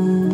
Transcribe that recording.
Ooh.